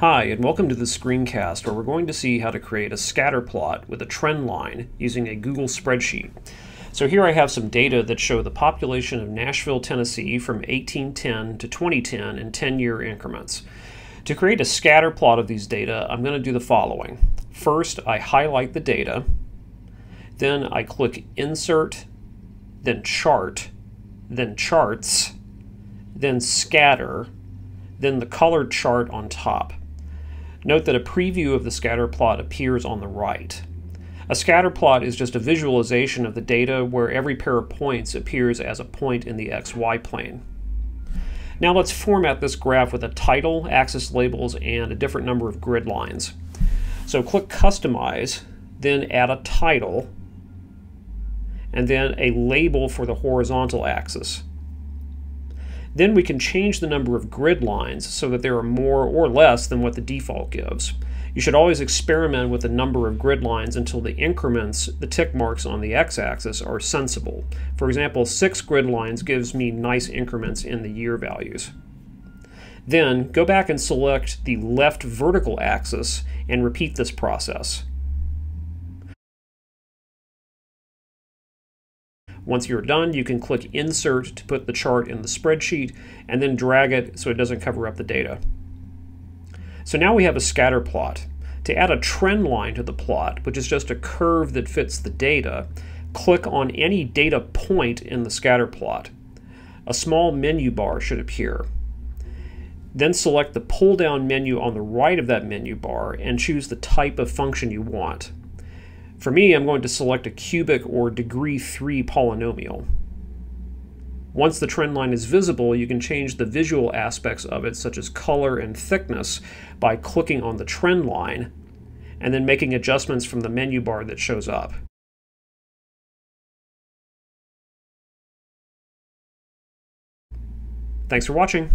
Hi, and welcome to the screencast where we're going to see how to create a scatter plot with a trend line using a Google spreadsheet. So here I have some data that show the population of Nashville, Tennessee from 1810 to 2010 in 10-year increments. To create a scatter plot of these data, I'm going to do the following. First, I highlight the data, then I click Insert, then Chart, then Charts, then Scatter, then the colored chart on top. Note that a preview of the scatter plot appears on the right. A scatter plot is just a visualization of the data where every pair of points appears as a point in the xy plane. Now let's format this graph with a title, axis labels, and a different number of grid lines. So click Customize, then add a title, and then a label for the horizontal axis. Then we can change the number of grid lines so that there are more or less than what the default gives. You should always experiment with the number of grid lines until the increments, the tick marks on the x-axis, are sensible. For example, six grid lines gives me nice increments in the year values. Then go back and select the left vertical axis and repeat this process. Once you're done, you can click Insert to put the chart in the spreadsheet and then drag it so it doesn't cover up the data. So now we have a scatter plot. To add a trend line to the plot, which is just a curve that fits the data, click on any data point in the scatter plot. A small menu bar should appear. Then select the pull-down menu on the right of that menu bar and choose the type of function you want. For me, I'm going to select a cubic or degree 3 polynomial. Once the trend line is visible, you can change the visual aspects of it, such as color and thickness, by clicking on the trend line and then making adjustments from the menu bar that shows up. Thanks for watching.